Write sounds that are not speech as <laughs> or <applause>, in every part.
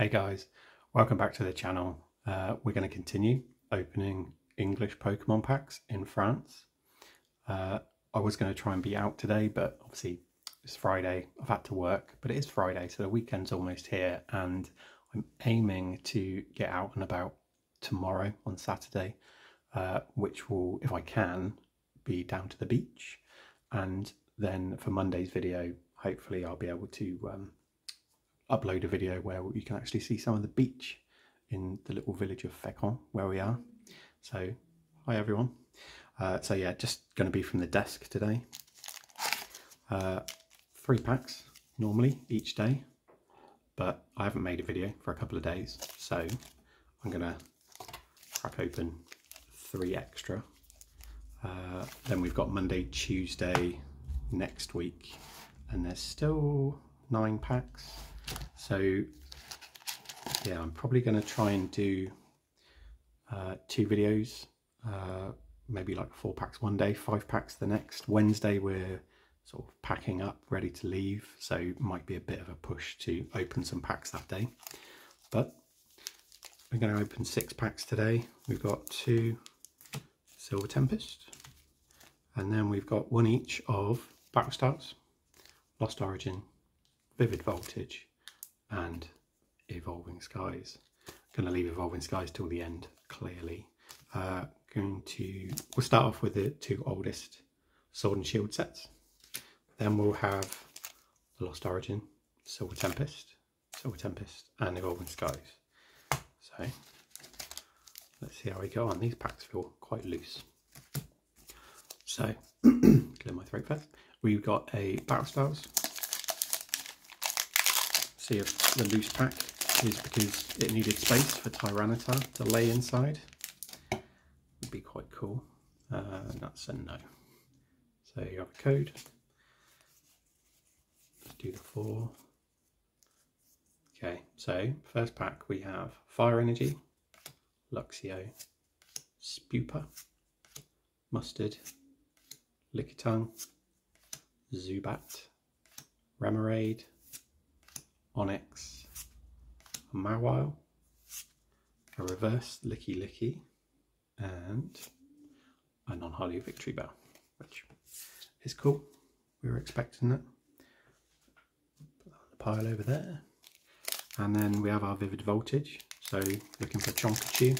Hey guys, welcome back to the channel. Uh, we're going to continue opening English Pokemon packs in France. Uh, I was going to try and be out today, but obviously it's Friday. I've had to work, but it is Friday, so the weekend's almost here, and I'm aiming to get out and about tomorrow on Saturday, uh, which will, if I can, be down to the beach. And then for Monday's video, hopefully I'll be able to um, upload a video where you can actually see some of the beach in the little village of Fécamp where we are. So, hi everyone. Uh, so yeah, just going to be from the desk today. Uh, three packs normally each day, but I haven't made a video for a couple of days, so I'm going to crack open three extra. Uh, then we've got Monday, Tuesday next week, and there's still nine packs so yeah, I'm probably going to try and do uh, two videos, uh, maybe like four packs one day, five packs the next. Wednesday we're sort of packing up, ready to leave, so might be a bit of a push to open some packs that day. But we're going to open six packs today. We've got two Silver Tempest, and then we've got one each of Battle Styles, Lost Origin, Vivid Voltage, and Evolving Skies. I'm going to leave Evolving Skies till the end, clearly. Uh, going to, we'll start off with the two oldest Sword and Shield sets. Then we'll have the Lost Origin, Silver Tempest, Silver Tempest, and Evolving Skies. So, let's see how we go on. These packs feel quite loose. So, <clears throat> clear my throat first. We've got a Battle Styles, see if the loose pack is because it needed space for Tyranitar to lay inside. Would be quite cool. Uh, that's a no. So you have a code. Let's do the four. Okay, so first pack we have Fire Energy, Luxio, Spewpa, Mustard, Lickitung, Zubat, Remoraid, Onix, a Mawile, a reverse Lickilicky, and a non-hollow Victreebel, which is cool. We were expecting that. Put that on the pile over there. And then we have our Vivid Voltage. So looking for Chonkachu.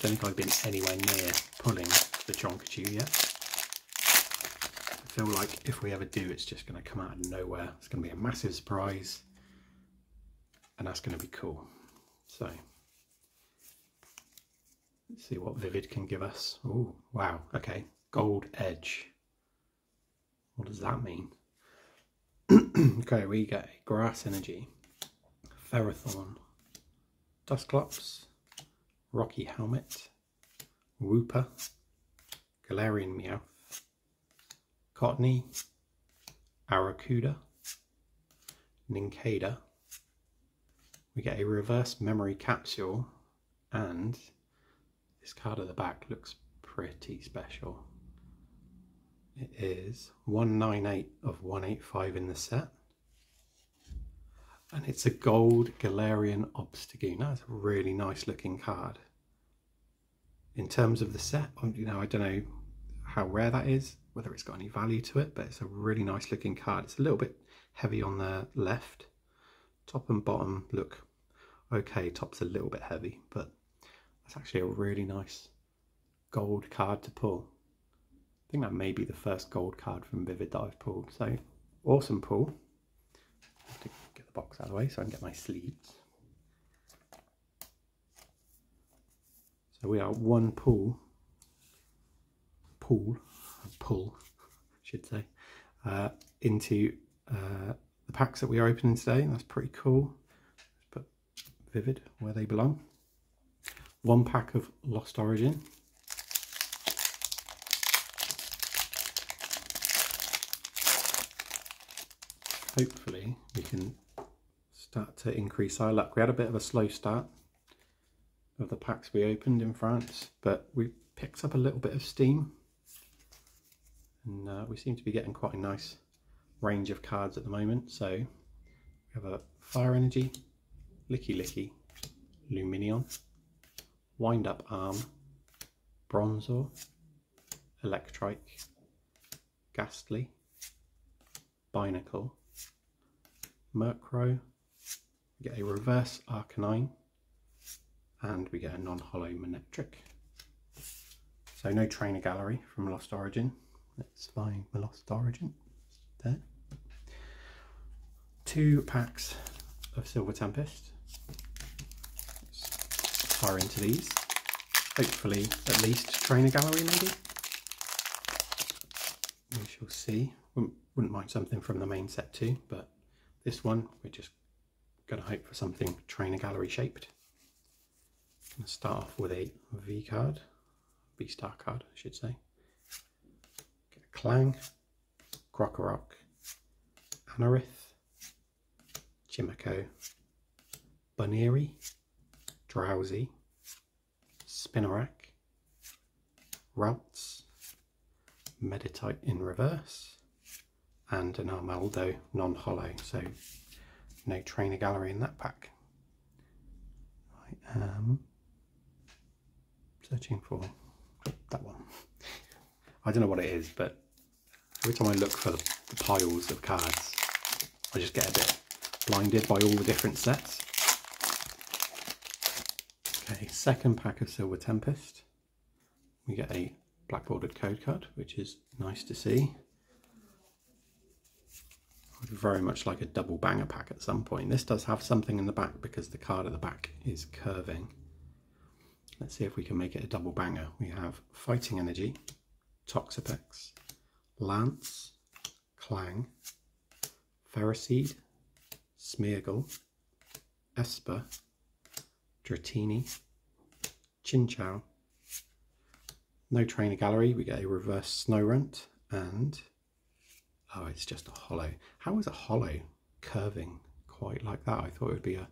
Don't think I've been anywhere near pulling the Chonkachu yet feel like if we ever do, it's just going to come out of nowhere. It's going to be a massive surprise, and that's going to be cool. So, let's see what Vivid can give us. Oh, wow. Okay, Gold Edge. What does that mean? <clears throat> okay, we get Grass Energy, Ferrothorn, Dusclops, Rocky Helmet, Wooper, Galarian Meowth, Cottonee, Arrokuda, Nincada. We get a reverse memory capsule and this card at the back looks pretty special. It is 198 of 185 in the set. And it's a gold Galarian Obstagoon. That's a really nice looking card. In terms of the set, um, you know, I don't know how rare that is, whether it's got any value to it, but it's a really nice looking card. It's a little bit heavy on the left. Top and bottom look okay. Top's a little bit heavy, but that's actually a really nice gold card to pull. I think that may be the first gold card from Vivid that I've pulled. So awesome pull. To get the box out of the way so I can get my sleeves. So we are one pull pull, pull, I <laughs> should say, uh, into uh, the packs that we are opening today. That's pretty cool. Put Vivid where they belong. One pack of Lost Origin. Hopefully we can start to increase our luck. We had a bit of a slow start of the packs we opened in France, but we picked up a little bit of steam and uh, we seem to be getting quite a nice range of cards at the moment so we have a fire energy Lickilicky Lumineon, Wind Up Arm, Bronzor, Electrike, Gastly, Binacle, Murkrow, we get a reverse Arcanine, and we get a non-hollow Manectric. So no trainer gallery from Lost Origin. Find my Lost Origin. There. Two packs of Silver Tempest. Let's fire into these. Hopefully at least trainer gallery maybe. We shall see. Wouldn't, wouldn't mind something from the main set too, but this one we're just going to hope for something trainer gallery shaped. I'm going to start off with a V card, V star card I should say. Klang, Krokorok, Anorith, Chimecho, Buneary, Drowzee, Spinarak, Routes, Meditite in reverse, and an Armaldo non-hollow. So no trainer gallery in that pack. I am searching for that one. <laughs> I don't know what it is, but every time I look for the, piles of cards, I just get a bit blinded by all the different sets. Okay, second pack of Silver Tempest. We get a black bordered code card, which is nice to see very much like a double banger pack at some point. This does have something in the back because the card at the back is curving. Let's see if we can make it a double banger. We have Fighting Energy, Toxapex, Lance, Klang, Ferroseed, Smeargle, Espurr, Dratini, Chinchou. No trainer gallery, we get a reverse Snorunt and Oh, it's just a hollow. How is a hollow curving quite like that? I thought it would be a,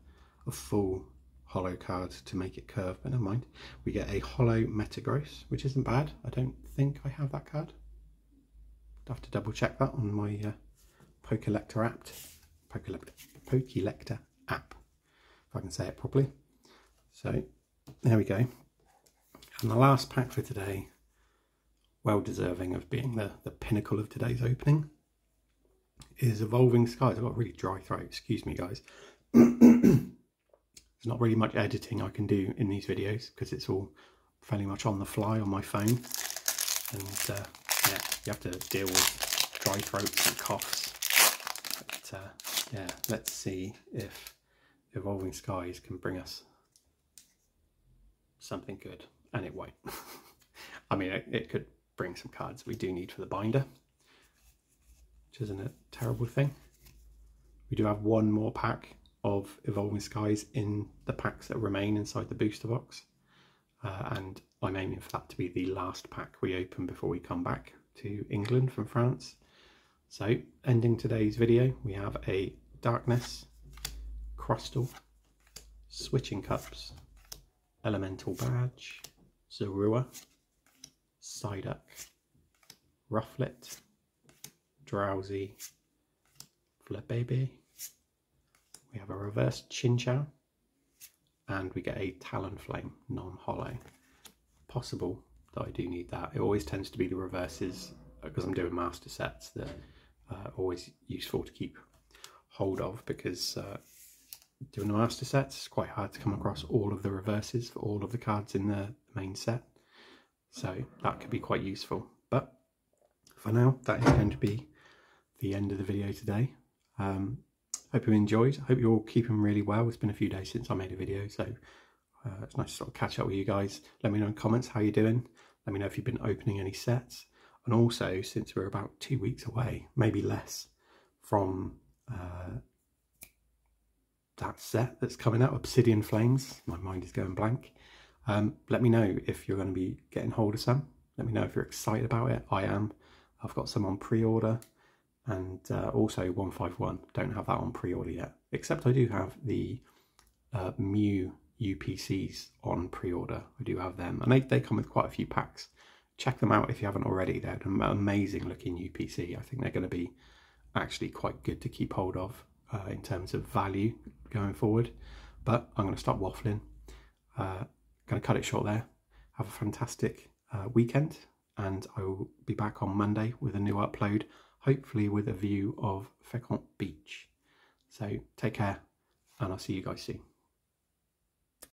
a full hollow card to make it curve, but never mind. We get a hollow Metagross, which isn't bad. I don't think I have that card. I'd have to double check that on my uh, Pokellector app. Pokellector, app, if I can say it properly. So there we go. And the last pack for today, well deserving of being the, the pinnacle of today's opening is Evolving Skies. I've got a really dry throat, excuse me guys. <clears throat> There's not really much editing I can do in these videos because it's all fairly much on the fly on my phone. And uh, yeah, you have to deal with dry throats and coughs. But uh, yeah, let's see if Evolving Skies can bring us something good. And it won't. <laughs> I mean, it, it could bring some cards we do need for the binder which isn't a terrible thing. We do have one more pack of Evolving Skies in the packs that remain inside the booster box. Uh, and I'm aiming for that to be the last pack we open before we come back to England from France. So, ending today's video, we have a Darkness, Crustle, Switching Cups, Elemental Badge, Zorua, Psyduck, Rufflet, Drowzee, Flabebe. We have a reverse Chinchou. And we get a Talonflame non-hollow. Possible that I do need that. It always tends to be the reverses because I'm doing master sets that are always useful to keep hold of because uh, doing the master sets it's quite hard to come across all of the reverses for all of the cards in the main set so that could be quite useful but for now that is going to be the end of the video today. Um, hope you enjoyed. I hope you're all keeping really well. It's been a few days since I made a video, so uh, it's nice to sort of catch up with you guys. Let me know in comments how you're doing. Let me know if you've been opening any sets. And also, since we're about two weeks away, maybe less, from uh, that set that's coming out, Obsidian Flames. My mind is going blank. Um, let me know if you're going to be getting hold of some. Let me know if you're excited about it. I am. I've got some on pre-order and uh, also 151. Don't have that on pre-order yet, except I do have the uh, Mew UPCs on pre-order. I do have them, and they, they come with quite a few packs. Check them out if you haven't already. They're an amazing looking UPC. I think they're going to be actually quite good to keep hold of uh, in terms of value going forward. but I'm going to stop waffling. Uh, going to cut it short there. Have a fantastic uh, weekend, and I will be back on Monday with a new upload, hopefully with a view of Fécamp Beach. So take care, and I'll see you guys soon.